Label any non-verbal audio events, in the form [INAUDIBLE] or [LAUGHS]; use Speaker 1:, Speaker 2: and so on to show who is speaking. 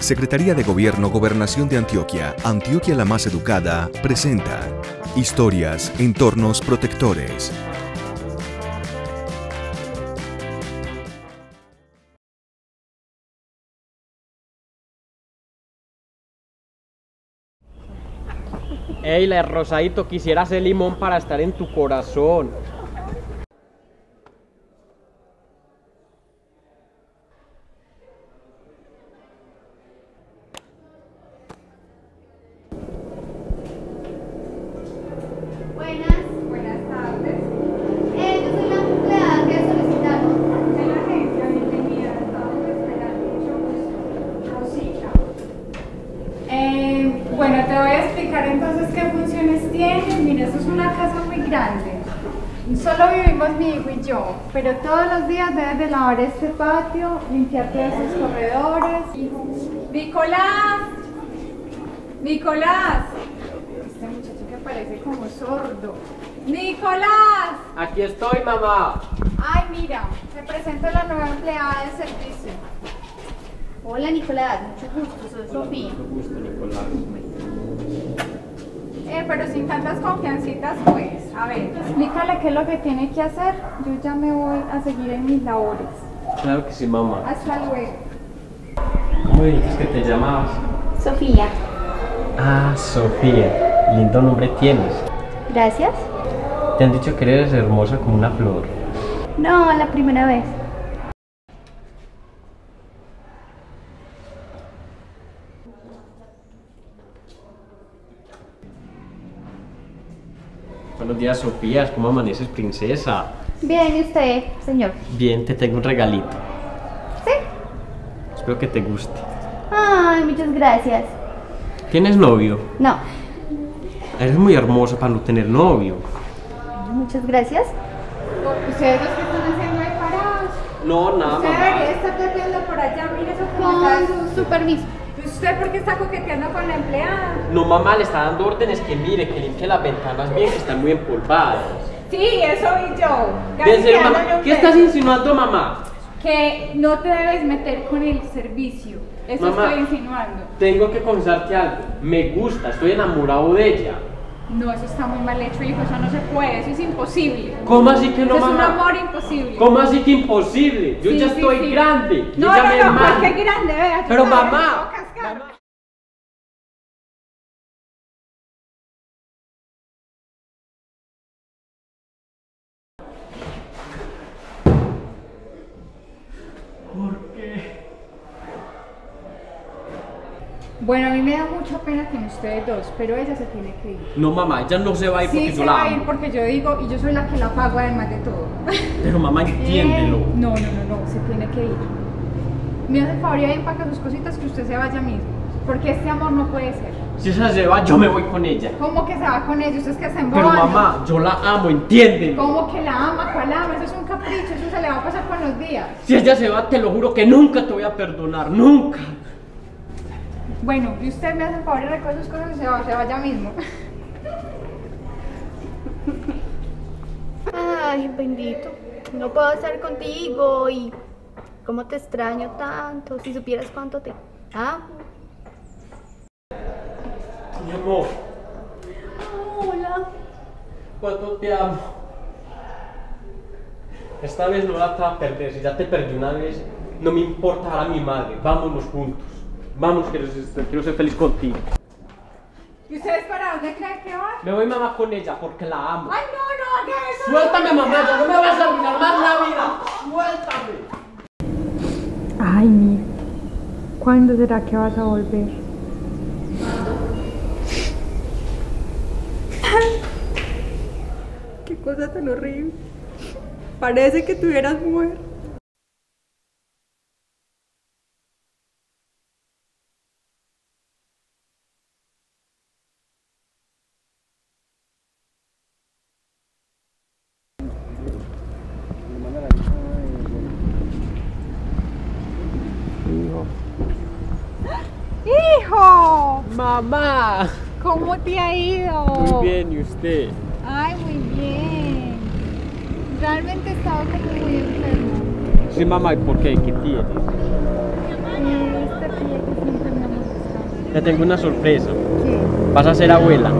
Speaker 1: Secretaría de Gobierno, Gobernación de Antioquia, Antioquia la más educada, presenta Historias, Entornos Protectores.
Speaker 2: Ey, la rosadito, quisiera hacer limón para estar en tu corazón.
Speaker 3: Es una casa muy grande. Solo vivimos mi hijo y yo, pero todos los días debes de lavar este patio, limpiar todos esos corredores. Nicolás, Nicolás, este muchacho que parece como sordo. Nicolás.
Speaker 2: Aquí estoy, mamá.
Speaker 3: Ay, mira, te presento a la nueva empleada de servicio.
Speaker 4: Hola Nicolás, mucho gusto, soy Sofía.
Speaker 2: gusto, Nicolás.
Speaker 3: Pero sin tantas confiancitas, pues. A ver, explícale qué es lo que tiene que hacer. Yo ya me voy a seguir en mis labores.
Speaker 2: Claro que sí, mamá.
Speaker 3: Hasta luego.
Speaker 2: ¿Cómo dices que te llamabas?
Speaker 4: Sofía.
Speaker 2: Ah, Sofía. Lindo nombre tienes.
Speaker 4: Gracias.
Speaker 2: Te han dicho que eres hermosa como una flor.
Speaker 4: No, la primera vez.
Speaker 2: Buenos días, Sofía. ¿Cómo amaneces, princesa?
Speaker 4: Bien, ¿y usted, señor?
Speaker 2: Bien, te tengo un regalito.
Speaker 4: Sí.
Speaker 2: Espero que te guste.
Speaker 4: Ay, muchas gracias.
Speaker 2: ¿Tienes novio?
Speaker 4: No.
Speaker 2: Eres muy hermosa para no tener novio.
Speaker 4: Muchas gracias.
Speaker 3: Ustedes los que están haciendo ahí parados.
Speaker 2: No, nada,
Speaker 3: Usted debería estar plateando por allá. Mire eso como
Speaker 4: Con
Speaker 3: está.
Speaker 4: su permiso.
Speaker 3: ¿Usted por qué está coqueteando con la empleada?
Speaker 2: No, mamá, le está dando órdenes que mire, que limpie las ventanas bien, que están muy empolvadas.
Speaker 3: Sí, eso vi yo.
Speaker 2: Ser, mamá. ¿Qué estás insinuando, mamá?
Speaker 3: Que no te debes meter con el servicio. Eso
Speaker 2: Mamá.
Speaker 3: estoy insinuando.
Speaker 2: Tengo que confesarte algo. Me gusta, estoy enamorado de ella.
Speaker 3: No, eso está muy mal hecho, hijo. Eso no se puede. Eso es imposible.
Speaker 2: ¿Cómo así que no,
Speaker 3: Eso es un
Speaker 2: mamá?
Speaker 3: amor imposible.
Speaker 2: ¿Cómo así que imposible? Yo
Speaker 3: Sí,
Speaker 2: ya
Speaker 3: sí,
Speaker 2: estoy
Speaker 3: sí.
Speaker 2: grande.
Speaker 3: No, no, no. ¿por qué grande? Vea,
Speaker 2: Pero mamá,
Speaker 3: no.
Speaker 2: Mamá. ¿Por qué?
Speaker 3: Bueno, a mí me da mucha pena con ustedes dos, pero ella se tiene que ir.
Speaker 2: No, mamá, ella no se va a ir porque
Speaker 3: Sí,
Speaker 2: yo
Speaker 3: se
Speaker 2: la
Speaker 3: va a ir
Speaker 2: amo.
Speaker 3: porque yo digo, y yo soy la que la pago además de todo.
Speaker 2: Pero mamá, [LAUGHS] entiéndelo.
Speaker 3: Eh, no, no, no, no, se tiene que ir. Me hace el favor y empaca sus cositas que usted se vaya mismo. Porque este amor no puede ser.
Speaker 2: Si ella se va, yo me voy con ella.
Speaker 3: ¿Cómo que se va con ella? Usted es que se
Speaker 2: Pero
Speaker 3: embobando.
Speaker 2: mamá, yo la amo, entiéndelo.
Speaker 3: ¿Cómo que la ama? ¿Cuál ama? Eso es un capricho, eso se le va a pasar con los días.
Speaker 2: Si ella se va, te lo juro que nunca te voy a perdonar, nunca.
Speaker 3: Bueno, y usted me hace el favor y recoge sus cosas y se, va, se vaya mismo.
Speaker 4: Ay, bendito. No puedo estar contigo y cómo te extraño tanto. Si supieras cuánto te amo.
Speaker 2: Mi amor,
Speaker 4: Hola.
Speaker 2: cuánto te amo. Esta vez no la te vas a perder. Si ya te perdí una vez, no me importa ahora mi madre. Vámonos juntos. Vamos, quiero, ser- quiero ser feliz contigo.
Speaker 3: ¿Y ustedes para dónde creen que van?
Speaker 2: Me voy mamá con ella porque la amo.
Speaker 3: ¡Ay, no, no, haga eso!
Speaker 2: Suéltame, mamá, ya no me vas a arruinar más la vida. Suéltame.
Speaker 3: Ay, mira. ¿Cuándo será que vas a volver?
Speaker 5: Qué cosa tan horrible. Parece que tuvieras muerto.
Speaker 3: ¡Hijo!
Speaker 2: Mamá.
Speaker 3: ¿Cómo te ha ido?
Speaker 2: Muy bien, ¿y usted?
Speaker 3: Ay, muy bien. Realmente estaba como muy enfermo.
Speaker 2: Sí, mamá, ¿y por qué? ¿Qué tienes?
Speaker 3: Este pie que siempre
Speaker 2: te tengo una sorpresa.
Speaker 3: ¿Qué?
Speaker 2: Vas a ser abuela.